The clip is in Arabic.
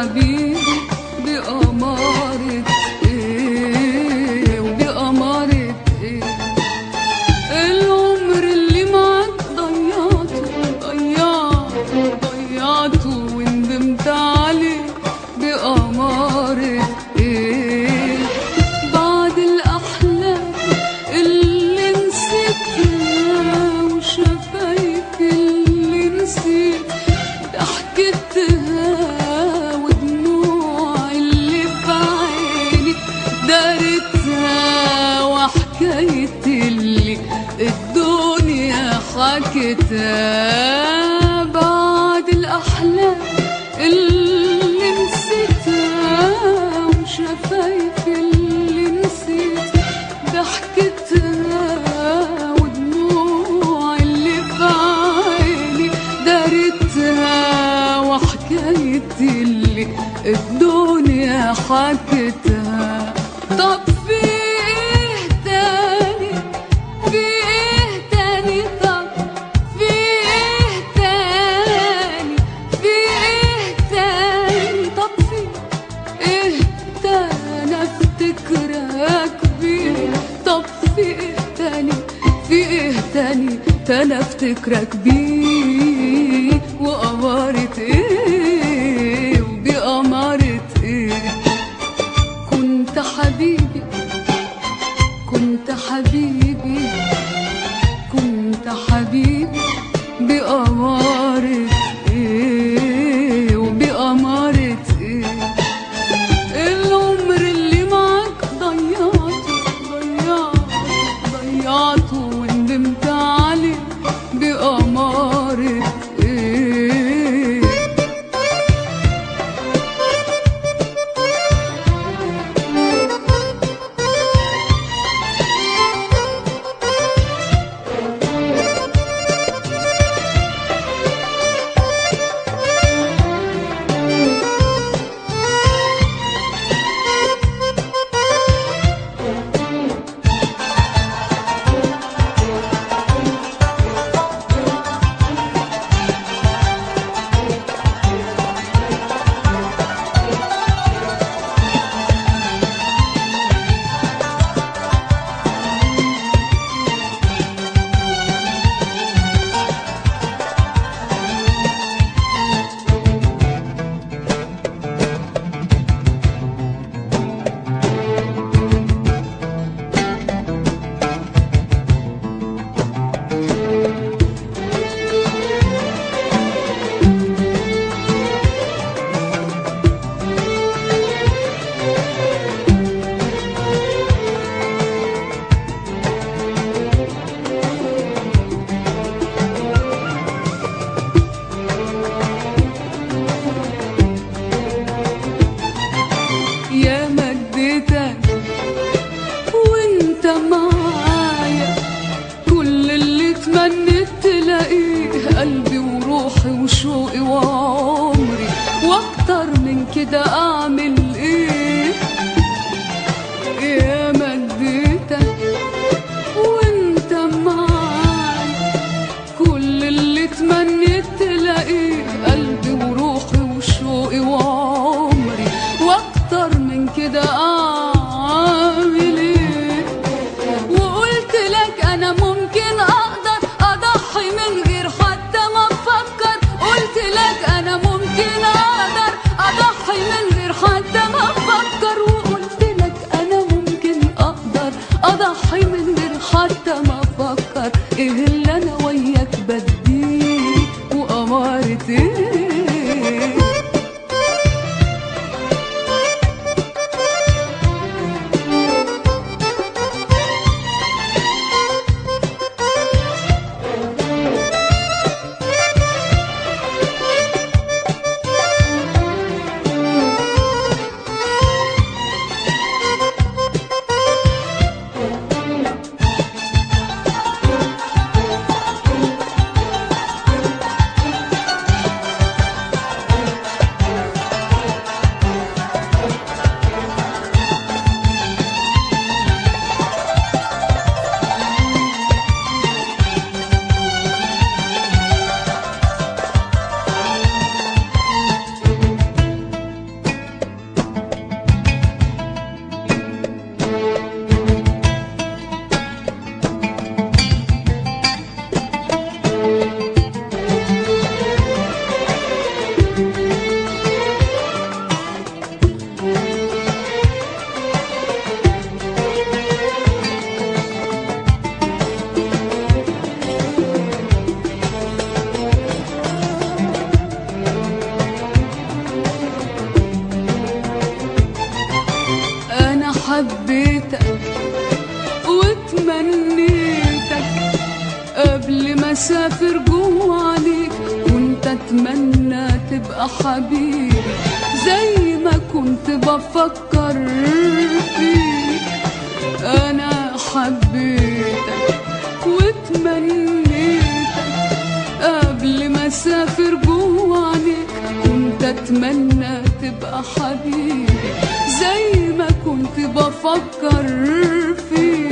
I'll be وصفك بعد الأحلام اللي نسيتها وشفايف اللي نسيت ضحكتها ودموع اللي بعيني دارتها وحكايتي اللي الدنيا حكتها فكرك بيه The. amin. Sevgilim حبيتك وتمنيتك قبل ما أسافر جوه عليك كنت أتمنى تبقى حبيبي زي ما كنت بفكر فيك. أنا حبيتك وتمنيتك قبل ما أسافر جوه عليك كنت أتمنى تبقى حبيبي زي ما كنت بفكر فيك